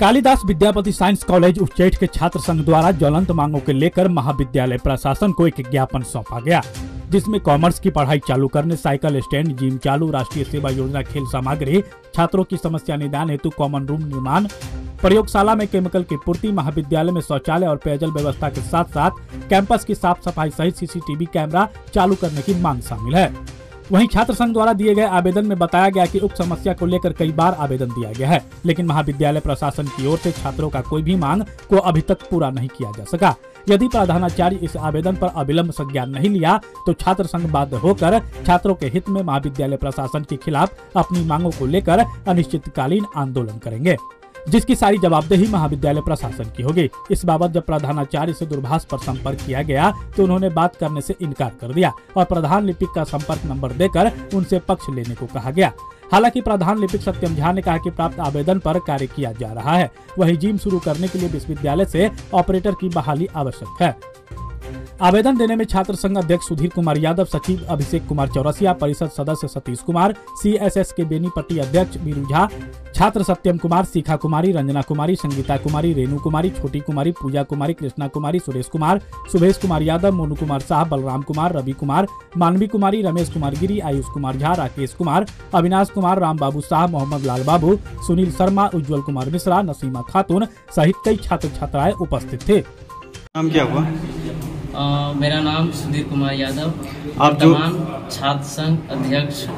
Kalidas Vidyapati science college Uchchaith के छात्र संघ द्वारा ज्वलंत मांगों के लेकर महाविद्यालय प्रशासन को एक ज्ञापन सौंपा गया, जिसमें कॉमर्स की पढ़ाई चालू करने, साइकिल स्टैंड, जिम चालू, राष्ट्रीय सेवा योजना, खेल सामग्री, छात्रों की समस्या निदान हेतु कॉमन रूम निर्माण, प्रयोगशाला में केमिकल की पूर्ति, महाविद्यालय में शौचालय और पेयजल व्यवस्था के साथ साथ कैंपस की साफ़ सफ़ाई सहित सीसीटीवी कैमरा चालू करने की मांग शामिल है। वहीं छात्र संघ द्वारा दिए गए आवेदन में बताया गया कि उक्त समस्या को लेकर कई बार आवेदन दिया गया है, लेकिन महाविद्यालय प्रशासन की ओर से छात्रों का कोई भी मांग को अभी तक पूरा नहीं किया जा सका। यदि प्रधानाचार्य इस आवेदन पर अविलंब संज्ञान नहीं लिया तो छात्र संघ बाध्य होकर छात्रों के हित में महाविद्यालय प्रशासन के खिलाफ अपनी मांगों को लेकर अनिश्चितकालीन आंदोलन करेंगे। जिसकी सारी जवाबदेही महाविद्यालय प्रशासन की होगी। इस बाबत जब प्रधानाचार्य से दूरभाष पर संपर्क किया गया तो उन्होंने बात करने से इनकार कर दिया और प्रधान लिपिक का संपर्क नंबर देकर उनसे पक्ष लेने को कहा गया। हालाँकि प्रधान लिपिक सत्यम झा ने कहा कि प्राप्त आवेदन पर कार्य किया जा रहा है। वही जिम शुरू करने के लिए विश्वविद्यालय से ऑपरेटर की बहाली आवश्यक है। आवेदन देने में छात्र संघ अध्यक्ष सुधीर कुमार यादव, सचिव अभिषेक कुमार चौरसिया, परिषद सदस्य सतीश कुमार सीएसएस के बेनीपट्टी अध्यक्ष वीरू झा, छात्र सत्यम कुमार शिखा कुमारी, रंजना कुमारी, संगीता कुमारी, रेणु कुमारी, छोटी कुमारी, पूजा कुमारी, कृष्णा कुमारी, सुरेश कुमार, सुभेश कुमार यादव, मोनू कुमार शाह बलराम कुमार, रवि कुमार, मानवी कुमारी, रमेश कुमार गिरी, आयुष कुमार झा, राकेश कुमार, अविनाश कुमार, राम बाबू शाह मोहम्मद लाल बाबू, सुनील शर्मा, उज्जवल कुमार मिश्रा, नसीमा खातून सहित कई छात्र छात्राएँ उपस्थित थे। क्या हुआ? अ, मेरा नाम सुधीर कुमार यादव। आप जो- छात्र संघ अध्यक्ष।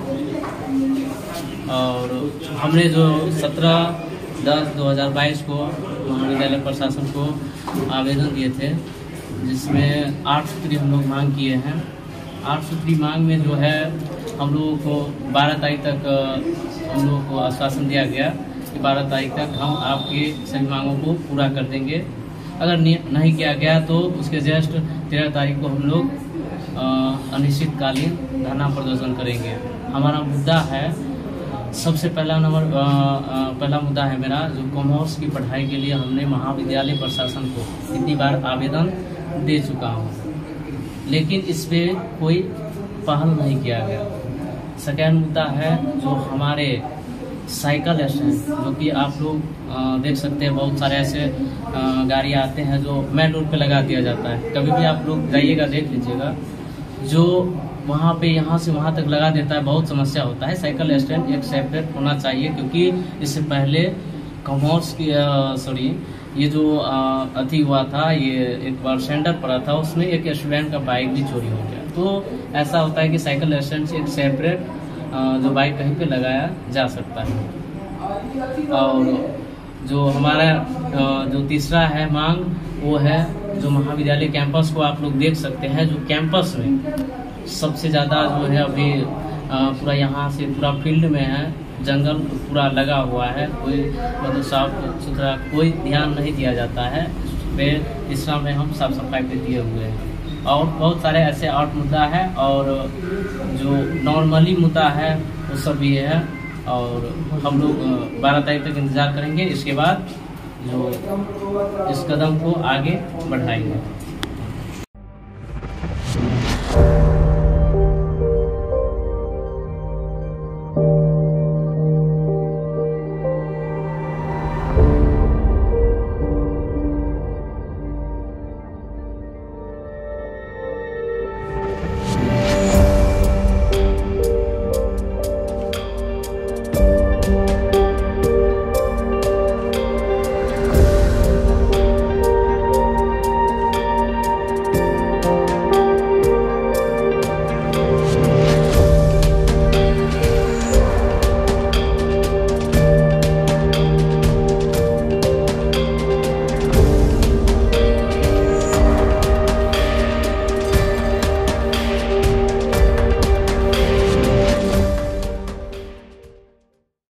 और हमने जो 17 दस 2022 को महाविद्यालय प्रशासन को आवेदन दिए थे जिसमें आठ सूत्री हम लोग मांग किए हैं। आठ सूत्री मांग में जो है हम लोगों को 12 तारीख तक हम लोगों को आश्वासन दिया गया कि 12 तारीख तक हम आपकी सभी मांगों को पूरा कर देंगे। अगर नहीं किया गया तो उसके जस्ट तेरह तारीख को हम लोग अनिश्चितकालीन धरना प्रदर्शन करेंगे। हमारा मुद्दा है, सबसे पहला नंबर पहला मुद्दा है मेरा जो कॉमर्स की पढ़ाई के लिए हमने महाविद्यालय प्रशासन को इतनी बार आवेदन दे चुका हूँ। लेकिन इस पर कोई पहल नहीं किया गया। सेकेंड मुद्दा है जो हमारे साइकिल स्टैंड जो कि आप लोग देख सकते हैं बहुत सारे ऐसे गाड़ियाँ आते हैं जो मेन रोड पे लगा दिया जाता है। कभी भी आप लोग जाइएगा देख लीजिएगा। जो वहाँ पे यहाँ से वहाँ तक लगा देता है बहुत समस्या होता है। साइकिल स्टैंड एक सेपरेट होना चाहिए क्योंकि इससे पहले कॉमर्स की सॉरी ये जो अ, अथी हुआ था ये एक बार सेंटर पड़ा था उसमें एक स्टूडेंट का बाइक भी चोरी हो गया। तो ऐसा होता है कि साइकिल स्टैंड एक सेपरेट जो बाइक कहीं पे लगाया जा सकता है। और जो हमारा जो तीसरा है मांग, वो है जो महाविद्यालय कैंपस को आप लोग देख सकते हैं, जो कैंपस में सबसे ज़्यादा जो है अभी पूरा यहाँ से पूरा फ़ील्ड में है, जंगल पूरा लगा हुआ है, कोई मतलब साफ़ सुथरा कोई ध्यान नहीं दिया जाता है इस में हम साफ़ सफ़ाई पे दिए हुए हैं। और बहुत सारे ऐसे आर्ट मुद्दा है और जो नॉर्मली मुद्दा है, वो सब ये है। और हम लोग बारह तारीख तक इंतज़ार करेंगे। इसके बाद जो इस कदम को आगे बढ़ाएँगे।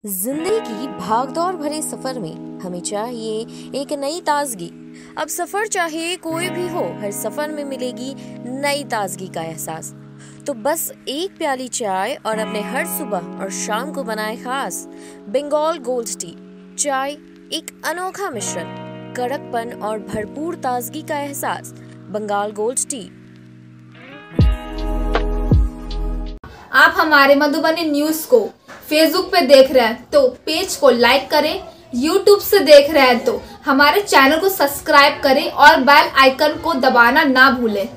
ज़िंदगी की भागदौड़ भरे सफ़र में हमें चाहिए एक नई ताजगी। अब सफ़र चाहे कोई भी हो, हर सफ़र में मिलेगी नई ताजगी का एहसास। तो बस एक प्याली चाय और अपने हर सुबह और शाम को बनाए खास बंगाल गोल्ड टी चाय एक अनोखा मिश्रण, कड़कपन और भरपूर ताजगी का एहसास। बंगाल गोल्ड टी आप हमारे मधुबनी न्यूज़ को फेसबुक पे देख रहे हैं तो पेज को लाइक करें यूट्यूब से देख रहे हैं तो हमारे चैनल को सब्सक्राइब करें और बेल आइकन को दबाना ना भूलें।